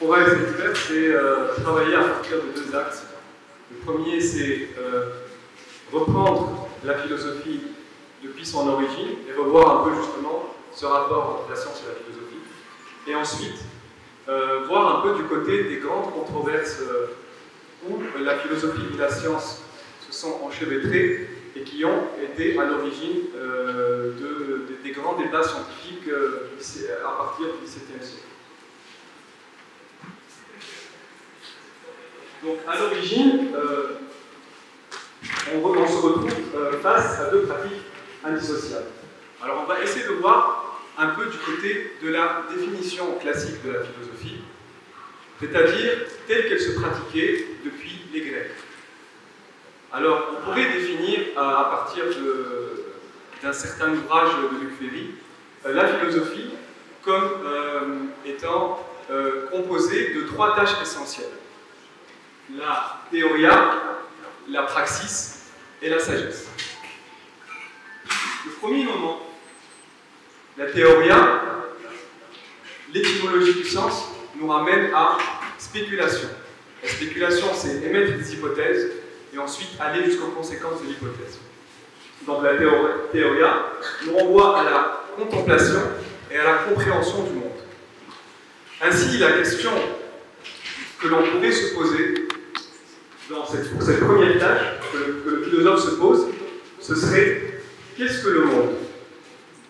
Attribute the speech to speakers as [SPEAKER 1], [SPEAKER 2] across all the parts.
[SPEAKER 1] qu'on va essayer de faire, c'est euh, travailler à partir de deux axes. Le premier, c'est euh, reprendre la philosophie depuis son origine et revoir un peu justement ce rapport entre la science et la philosophie. Et ensuite, euh, voir un peu du côté des grandes controverses où la philosophie et la science se sont enchevêtrées et qui ont été à l'origine de, des grands débats scientifiques à partir du XVIIe siècle. Donc à l'origine, euh, on, se retrouve euh, face à deux pratiques indissociables. Alors on va essayer de voir un peu du côté de la définition classique de la philosophie, c'est-à-dire telle qu'elle se pratiquait depuis les Grecs. Alors on pourrait définir à, partir d'un certain ouvrage de Luc Ferry euh, la philosophie comme étant composée de trois tâches essentielles la théoria, la praxis et la sagesse. Le premier moment, la théoria, l'étymologie du sens nous ramène à spéculation. La spéculation, c'est émettre des hypothèses et ensuite aller jusqu'aux conséquences de l'hypothèse. Donc la théoria nous renvoie à la contemplation et à la compréhension du monde. Ainsi, la question que l'on pourrait se poser cette, pour cette première tâche que, le philosophe se pose, ce serait qu'est-ce que le monde?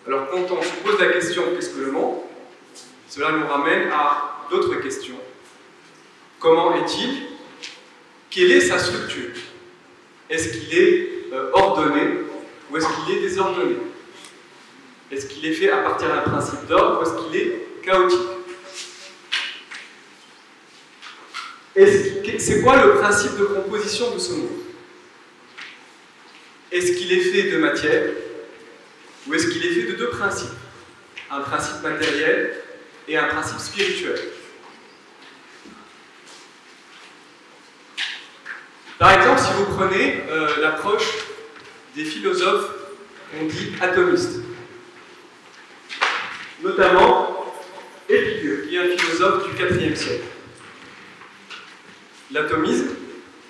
[SPEAKER 1] Alors quand on se pose la question qu'est-ce que le monde, cela nous ramène à d'autres questions. Comment est-il? Quelle est sa structure? Est-ce qu'il est, euh, ordonné ou est-ce qu'il est désordonné? Est-ce qu'il est fait à partir d'un principe d'ordre ou est-ce qu'il est chaotique? C'est quoi le principe de composition de ce monde Est-ce qu'il est fait de matière ou est-ce qu'il est fait de deux principes? Un principe matériel et un principe spirituel. Par exemple, si vous prenez euh, l'approche des philosophes qu'on dit atomistes, notamment Épicure, qui est un philosophe du IVe siècle. L'atomisme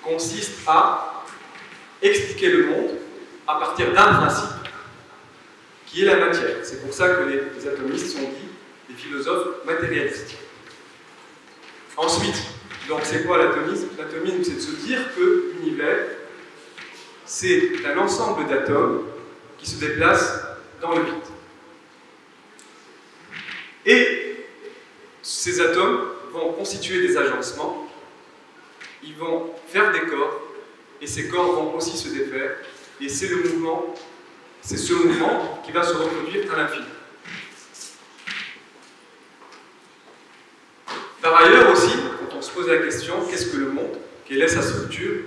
[SPEAKER 1] consiste à expliquer le monde à partir d'un principe, qui est la matière. C'est pour ça que les, atomistes sont dits des philosophes matérialistes. Ensuite, donc c'est quoi l'atomisme? L'atomisme, c'est de se dire que l'univers, c'est un ensemble d'atomes qui se déplacent dans le vide. Et ces atomes vont constituer des agencements ils vont faire des corps, et ces corps vont aussi se défaire, et c'est le mouvement, c'est ce mouvement qui va se reproduire à l'infini. Par ailleurs aussi, quand on se pose la question, qu'est-ce que le monde Quelle est sa structure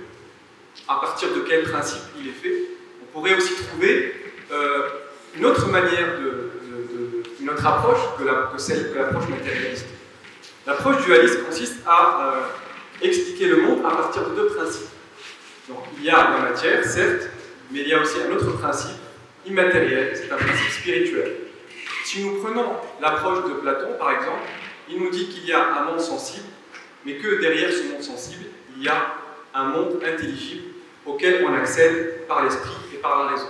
[SPEAKER 1] À partir de quel principe il est fait On pourrait aussi trouver euh, une autre manière de, une autre approche que, la, que celle que l'approche matérialiste. L'approche dualiste consiste à euh, expliquer le monde à partir de deux principes. Donc il y a la matière, certes, mais il y a aussi un autre principe immatériel, c'est un principe spirituel. Si nous prenons l'approche de Platon, par exemple, il nous dit qu'il y a un monde sensible, mais que derrière ce monde sensible, il y a un monde intelligible auquel on accède par l'esprit et par la raison.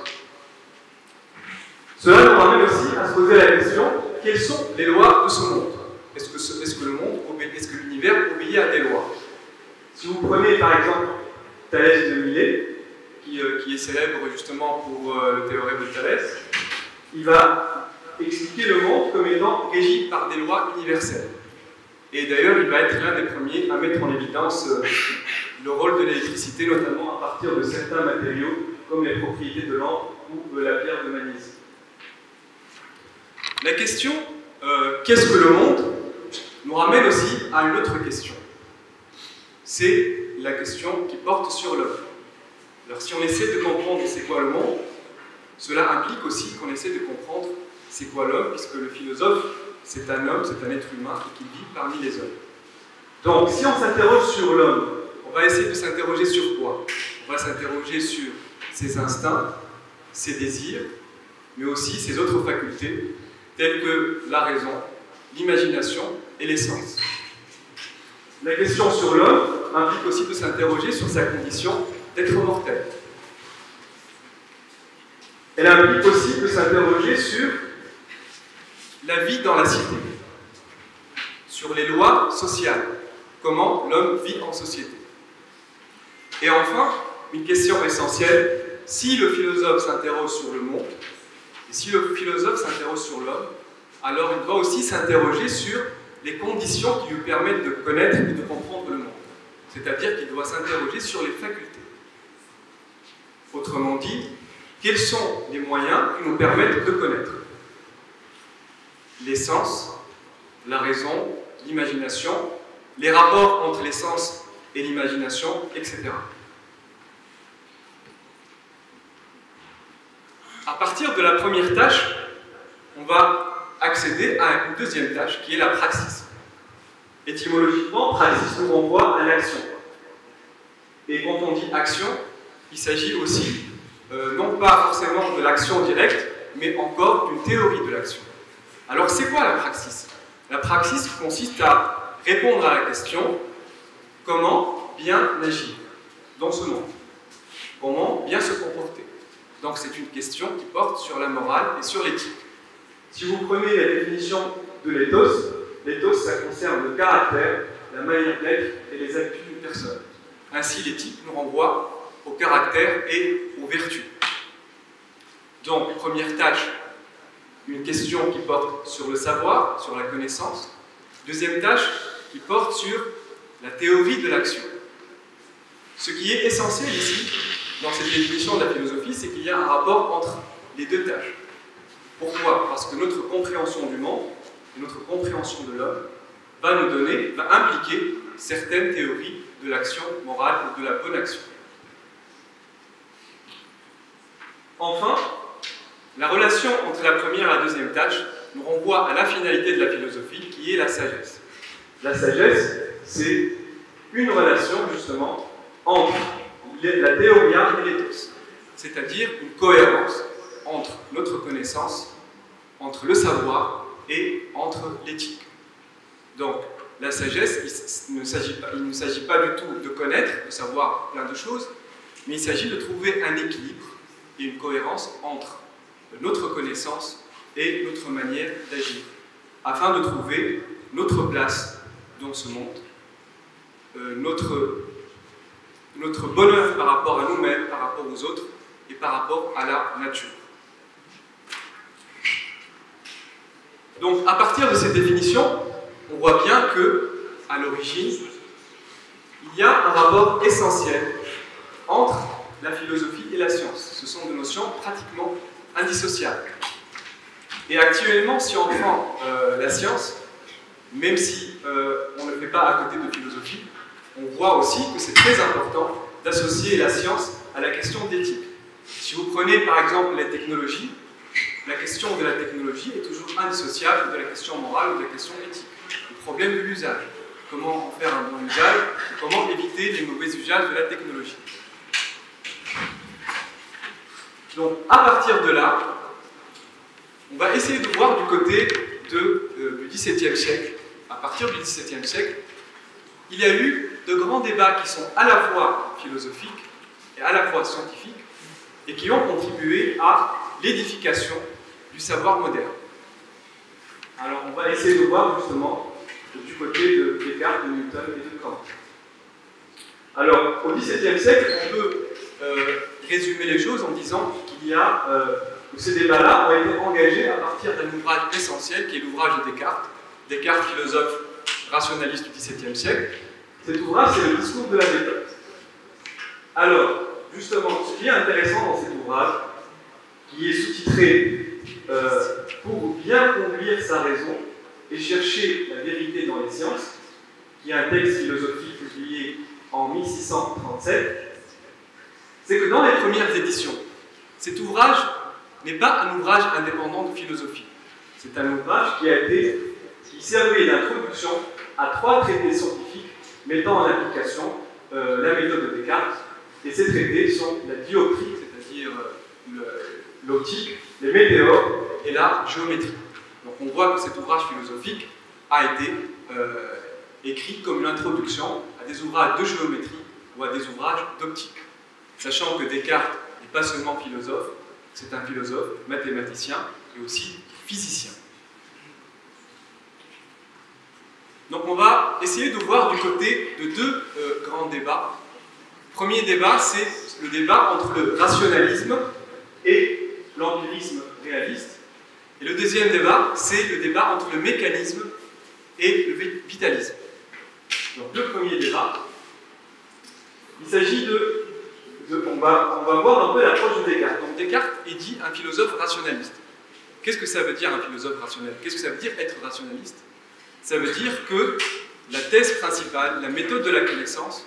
[SPEAKER 1] Cela nous ramène aussi à se poser la question quelles sont les lois de ce monde? Est-ce que, le monde, est-ce que l'univers obéit à des lois? Si vous prenez par exemple Thalès de Milet, qui, euh, est célèbre justement pour euh, le théorème de Thalès, il va expliquer le monde comme étant régi par des lois universelles. Et d'ailleurs, il va être l'un des premiers à mettre en évidence euh, le rôle de l'électricité, notamment à partir de certains matériaux comme les propriétés de l'ambre ou de la pierre de magnésie. La question qu'est-ce que le monde nous ramène aussi à une autre question c'est la question qui porte sur l'homme. Alors si on essaie de comprendre c'est quoi le monde, cela implique aussi qu'on essaie de comprendre c'est quoi l'homme, puisque le philosophe, c'est un homme, c'est un être humain qui vit parmi les hommes. Donc si on s'interroge sur l'homme, on va essayer de s'interroger sur quoi? On va s'interroger sur ses instincts, ses désirs, mais aussi ses autres facultés, telles que la raison, l'imagination et les sens. La question sur l'homme implique aussi de s'interroger sur sa condition d'être mortel. Elle implique aussi de s'interroger sur la vie dans la cité, sur les lois sociales, comment l'homme vit en société. Et enfin, une question essentielle, si le philosophe s'interroge sur le monde, et si le philosophe s'interroge sur l'homme, alors il doit aussi s'interroger sur les conditions qui lui permettent de connaître et de comprendre le monde. C'est-à-dire qu'il doit s'interroger sur les facultés. Autrement dit, quels sont les moyens qui nous permettent de connaître Les sens, la raison, l'imagination, les rapports entre les sens et l'imagination, etc. À partir de la première tâche, on va accéder à une deuxième tâche qui est la praxis. Étymologiquement, praxis nous renvoie à l'action. Et quand on dit action, il s'agit aussi euh, non pas forcément de l'action directe, mais encore d'une théorie de l'action. Alors c'est quoi la praxis? La praxis consiste à répondre à la question comment bien agir dans ce monde? Comment bien se comporter? Donc c'est une question qui porte sur la morale et sur l'éthique. Si vous prenez la définition de l'éthos, l'éthos ça concerne le caractère, la manière d'être et les habitudes d'une personne. Ainsi l'éthique nous renvoie au caractère et aux vertus. Donc, première tâche, une question qui porte sur le savoir, sur la connaissance. Deuxième tâche, qui porte sur la théorie de l'action. Ce qui est essentiel ici, dans cette définition de la philosophie, c'est qu'il y a un rapport entre les deux tâches. Pourquoi? Parce que notre compréhension du monde notre compréhension de l'homme va nous donner, va impliquer certaines théories de l'action morale ou de la bonne action. Enfin, la relation entre la première et la deuxième tâche nous renvoie à la finalité de la philosophie qui est la sagesse. La sagesse, c'est une relation justement entre la théoria et l'éthos, c'est-à-dire une cohérence entre notre connaissance, entre le savoir et entre l'éthique. Donc, la sagesse, il ne s'agit pas du tout de connaître, de savoir plein de choses, mais il s'agit de trouver un équilibre et une cohérence entre notre connaissance et notre manière d'agir, afin de trouver notre place dans ce monde, euh, notre, notre bonheur par rapport à nous-mêmes, par rapport aux autres et par rapport à la nature. Donc, à partir de cette définition, on voit bien que, à l'origine, il y a un rapport essentiel entre la philosophie et la science. Ce sont des notions pratiquement indissociables. Et actuellement, si on prend euh, la science, même si euh, on ne fait pas à côté de philosophie, on voit aussi que c'est très important d'associer la science à la question d'éthique. Si vous prenez par exemple les technologies, la question de la technologie est toujours indissociable de la question morale ou de la question éthique. Le problème de l'usage. Comment en faire un bon usage, comment éviter les mauvais usages de la technologie? Donc, à partir de là, on va essayer de voir du côté euh, du XVIIe siècle. À partir du XVIIe siècle, il y a eu de grands débats qui sont à la fois philosophiques et à la fois scientifiques et qui ont contribué à l'édification du savoir moderne. Alors, on va essayer de voir justement du côté de Descartes, de Newton et de Kant. Alors, au XVIIe siècle, on peut euh, résumer les choses en disant qu'il y a, euh, ces débats-là ont été engagés à partir d'un ouvrage essentiel qui est l'ouvrage de Descartes, Descartes, philosophe rationaliste du XVIIe siècle. Cet ouvrage, c'est le discours de la méthode. Alors, justement, ce qui est intéressant dans cet ouvrage, qui est sous-titré euh, Pour bien conduire sa raison et chercher la vérité dans les sciences, qui est un texte philosophique publié en 1637, c'est que dans les premières éditions, cet ouvrage n'est pas un ouvrage indépendant de philosophie. C'est un ouvrage qui a été, qui servait d'introduction à trois traités scientifiques mettant en application euh, la méthode de Descartes. Et ces traités sont la dioptrie, c'est-à-dire euh, l'optique, les météores et la géométrie. Donc on voit que cet ouvrage philosophique a été euh, écrit comme une introduction à des ouvrages de géométrie ou à des ouvrages d'optique. Sachant que Descartes n'est pas seulement philosophe, c'est un philosophe, mathématicien et aussi physicien. Donc on va essayer de voir du côté de deux euh, grands débats. Premier débat, c'est le débat entre le rationalisme l'empirisme réaliste. Et le deuxième débat, c'est le débat entre le mécanisme et le vitalisme. Donc le premier débat, il s'agit de, on, va, on, va, voir un peu l'approche de Descartes. Donc Descartes est dit un philosophe rationaliste. Qu'est-ce que ça veut dire un philosophe rationnel? Qu'est-ce que ça veut dire être rationaliste? Ça veut dire que la thèse principale, la méthode de la connaissance,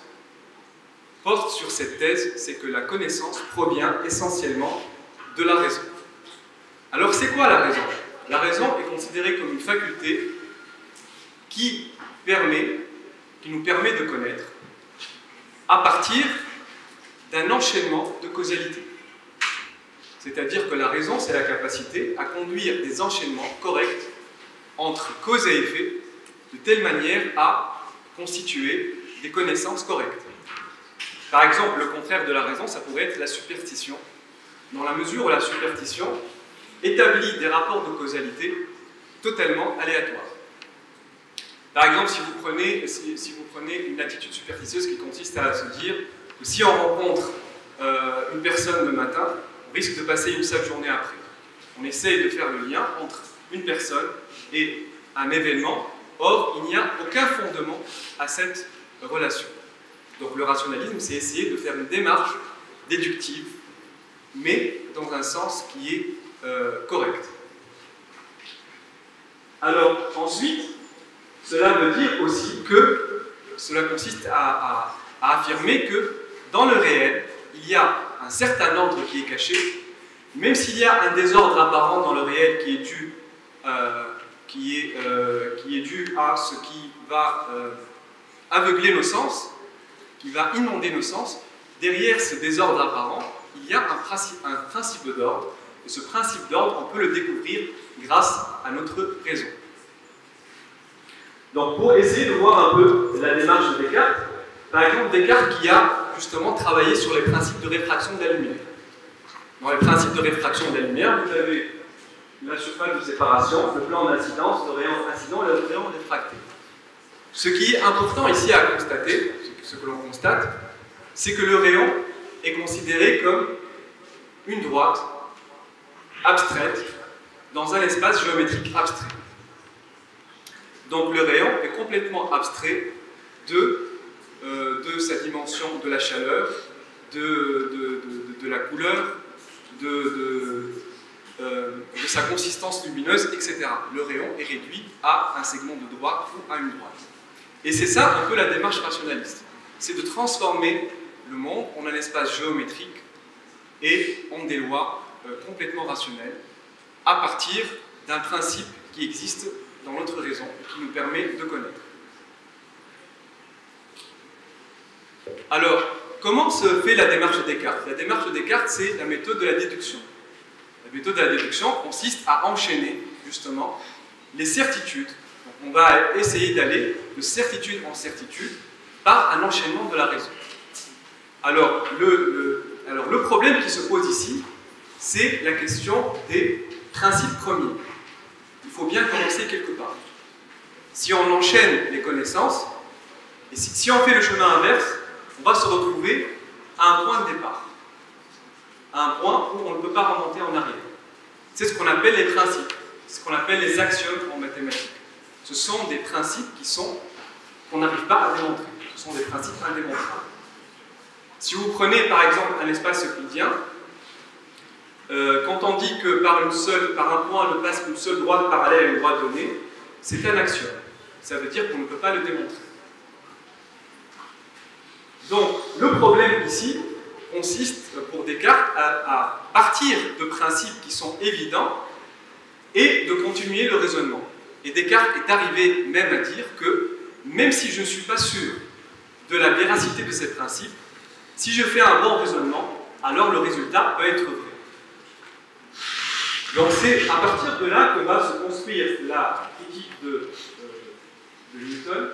[SPEAKER 1] porte sur cette thèse, c'est que la connaissance provient essentiellement de la raison. Alors c'est quoi la raison? La raison est considérée comme une faculté qui permet, qui nous permet de connaître à partir d'un enchaînement de causalité. C'est-à-dire que la raison, c'est la capacité à conduire des enchaînements corrects entre cause et effet, de telle manière à constituer des connaissances correctes. Par exemple, le contraire de la raison, ça pourrait être la superstition, dans la mesure où la superstition établit des rapports de causalité totalement aléatoires. Par exemple, si vous prenez, une attitude superstitieuse qui consiste à se dire que si on rencontre euh, une personne le matin, on risque de passer une seule journée après. On essaye de faire le lien entre une personne et un événement, or il n'y a aucun fondement à cette relation. Donc le rationalisme, c'est essayer de faire une démarche déductive, mais dans un sens qui est euh, correct. Alors ensuite, cela veut dire aussi que cela consiste à, affirmer que dans le réel, il y a un certain ordre qui est caché, même s'il y a un désordre apparent dans le réel qui est dû, euh, qui est, euh, qui est dû à ce qui va aveugler nos sens, qui va inonder nos sens, derrière ce désordre apparent, il y a un principe, d'ordre, et ce principe d'ordre, on peut le découvrir grâce à notre raison. Donc pour essayer de voir un peu la démarche de Descartes, par exemple Descartes qui a justement travaillé sur les principes de réfraction de la lumière. Dans les principes de réfraction de la lumière, vous avez la surface de séparation, le plan d'incidence, le rayon incident et le rayon réfracté. Ce qui est important ici à constater, ce que l'on constate, c'est que le rayon est considéré comme une droite abstraite dans un espace géométrique abstrait. Donc le rayon est complètement abstrait de, euh, de sa dimension de la chaleur, de, de, la couleur, euh, de, sa consistance lumineuse, etc. Le rayon est réduit à un segment de droite ou à une droite. Et c'est ça un peu la démarche rationaliste c'est de transformer le monde en un espace géométrique et en des lois euh, complètement rationnelles à partir d'un principe qui existe dans notre raison et qui nous permet de connaître. Alors, comment se fait la démarche de Descartes? La démarche de Descartes, c'est la méthode de la déduction. La méthode de la déduction consiste à enchaîner justement les certitudes. on va essayer d'aller de certitude en certitude par un enchaînement de la raison. Alors le, problème qui se pose ici, c'est la question des principes premiers. Il faut bien commencer quelque part. Si on enchaîne les connaissances, et si, on fait le chemin inverse, on va se retrouver à un point de départ, à un point où on ne peut pas remonter en arrière. C'est ce qu'on appelle les principes, ce qu'on appelle les axiomes en mathématiques. Ce sont des principes qui sont qu'on n'arrive pas à démontrer sont des principes indémontrables. Si vous prenez par exemple un espace euclidien, euh, quand on dit que par, une seule, par un point ne passe qu'une seule droite parallèle à une droite donnée, c'est un axiome. Ça veut dire qu'on ne peut pas le démontrer. Donc, le problème ici consiste pour Descartes à partir de principes qui sont évidents et de continuer le raisonnement. Et Descartes est arrivé même à dire que même si je ne suis pas sûr de la véracité de ces principes, si je fais un bon raisonnement, alors le résultat peut être vrai. Donc c'est à partir de là que va se construire la critique de, euh, Newton,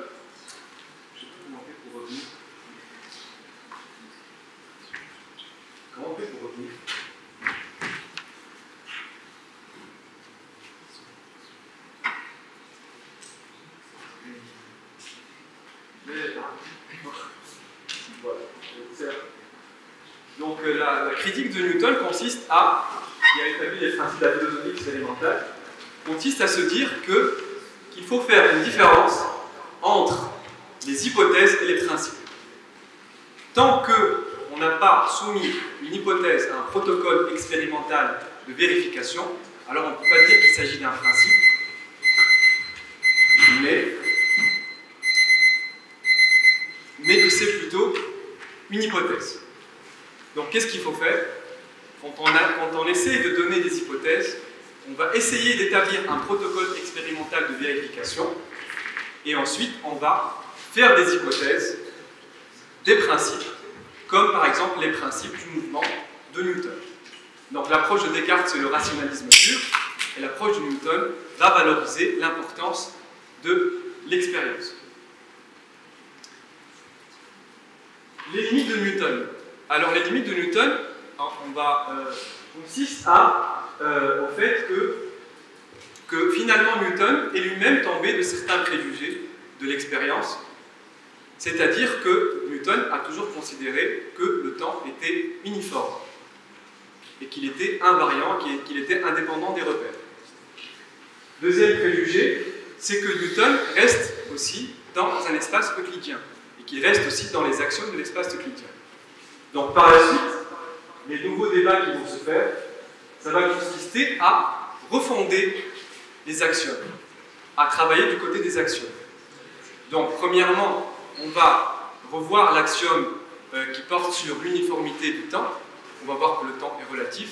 [SPEAKER 1] critique de Newton consiste à, qui a les principes de la philosophie expérimentale, consiste à se dire que qu'il faut faire une différence entre les hypothèses et les principes. Tant qu'on n'a pas soumis une hypothèse à un protocole expérimental de vérification, alors on ne peut pas dire qu'il s'agit d'un principe, mais, mais que c'est plutôt une hypothèse. Donc qu'est-ce qu'il faut faire? Quand on, essaie de donner des hypothèses, on va essayer d'établir un protocole expérimental de vérification, et ensuite on va faire des hypothèses, des principes, comme par exemple les principes du mouvement de Newton. Donc l'approche de Descartes, c'est le rationalisme pur, et l'approche de Newton va valoriser l'importance de l'expérience. Les limites de Newton. Alors les limites de Newton, on va, euh, consistent à, euh, au fait que, que finalement Newton est lui-même tombé de certains préjugés de l'expérience, c'est-à-dire que Newton a toujours considéré que le temps était uniforme et qu'il était invariant, qu'il était indépendant des repères. Deuxième préjugé, c'est que Newton reste aussi dans un espace euclidien et qu'il reste aussi dans les actions de l'espace euclidien. Donc par la suite, les nouveaux débats qui vont se faire, ça va consister à refonder les actions, à travailler du côté des actions. Donc premièrement, on va revoir l'axiome euh, qui porte sur l'uniformité du temps. On va voir que le temps est relatif.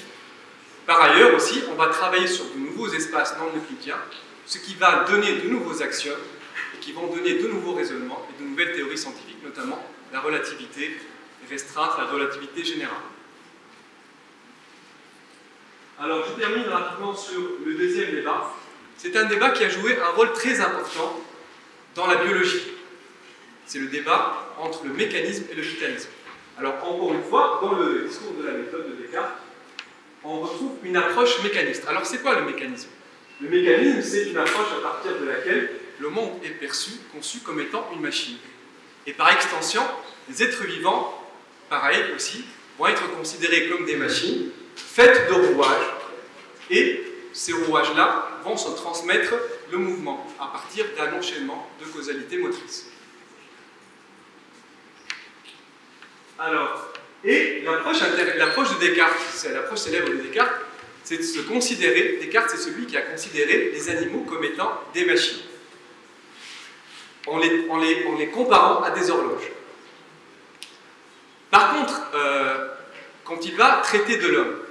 [SPEAKER 1] Par ailleurs aussi, on va travailler sur de nouveaux espaces non euclidiens ce qui va donner de nouveaux axiomes et qui vont donner de nouveaux raisonnements et de nouvelles théories scientifiques, notamment la relativité restreinte, la relativité générale. Alors, je termine rapidement sur le deuxième débat. C'est un débat qui a joué un rôle très important dans la biologie. C'est le débat entre le mécanisme et le vitalisme. Alors, encore une fois, dans le discours de la méthode de Descartes, on retrouve une approche mécaniste. Alors, c'est quoi le mécanisme? Le mécanisme, c'est une approche à partir de laquelle le monde est perçu, conçu comme étant une machine. Et par extension, les êtres vivants, pareil aussi, vont être considérés comme des machines faites de rouages. Et ces rouages-là vont se transmettre le mouvement à partir d'un enchaînement de causalité motrice. Alors, et l'approche de Descartes, c'est l'approche célèbre de Descartes, c'est de se considérer, Descartes c'est celui qui a considéré les animaux comme étant des machines, en les, comparant à des horloges. Par contre, euh, quand il va traiter de l'homme,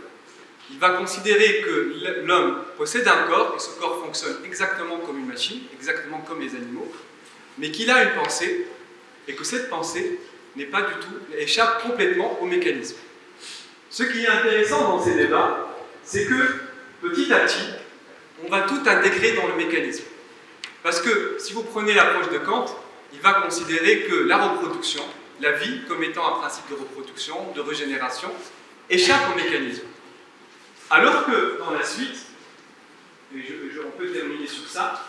[SPEAKER 1] il va considérer que l'homme possède un corps, et ce corps fonctionne exactement comme une machine, exactement comme les animaux, mais qu'il a une pensée, et que cette pensée n'est pas du tout, échappe complètement au mécanisme. Ce qui est intéressant dans ces débats, c'est que petit à petit, on va tout intégrer dans le mécanisme. Parce que si vous prenez l'approche de Kant, il va considérer que la reproduction, la vie comme étant un principe de reproduction, de régénération, échappe au mécanisme. Alors que dans la suite, et on peut terminer sur ça,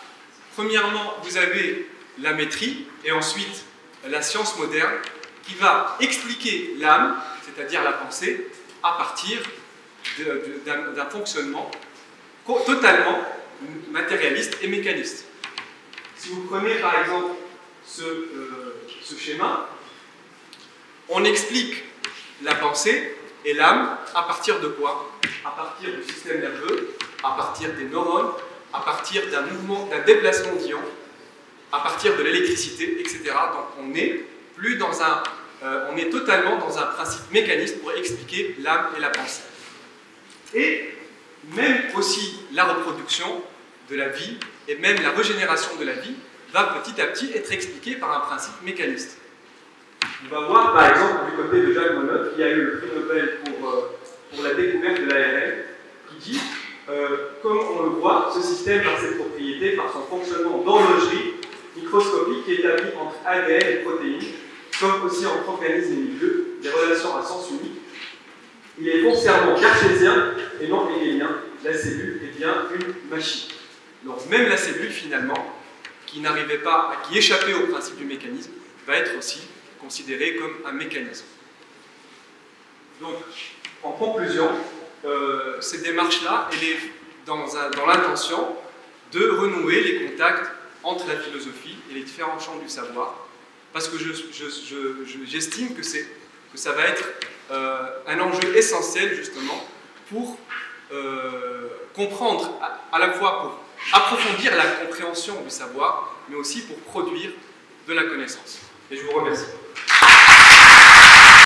[SPEAKER 1] premièrement, vous avez la maîtrise et ensuite la science moderne qui va expliquer l'âme, c'est-à-dire la pensée, à partir d'un fonctionnement totalement matérialiste et mécaniste. Si vous prenez par exemple ce, euh, ce schéma, on explique la pensée et l'âme à partir de quoi? À partir du système nerveux, à partir des neurones, à partir d'un mouvement, d'un déplacement d'ions, à partir de l'électricité, etc. Donc on n'est plus dans un, euh, on est totalement dans un principe mécaniste pour expliquer l'âme et la pensée. Et même aussi la reproduction de la vie et même la régénération de la vie va petit à petit être expliquée par un principe mécaniste. On va voir par exemple du côté de Jacques Monod, qui a eu le prix Nobel pour, euh, pour la découverte de l'ARN, qui dit euh, comme on le voit, ce système par ses propriétés, par son fonctionnement d'horlogerie microscopique qui établit entre ADN et protéines, comme aussi entre organismes et milieux, des relations à sens unique, il est foncièrement cartésien et non hegelien. La cellule est bien une machine. Donc même la cellule, finalement, qui n'arrivait pas, qui échappait au principe du mécanisme, va être aussi considérée comme un mécanisme. Donc, en conclusion, euh, cette démarche-là, elle est dans, l'intention de renouer les contacts entre la philosophie et les différents champs du savoir, parce que j'estime je, que, ça va être euh, un enjeu essentiel justement pour euh, comprendre, à, la fois pour approfondir la compréhension du savoir, mais aussi pour produire de la connaissance. Et je vous remercie.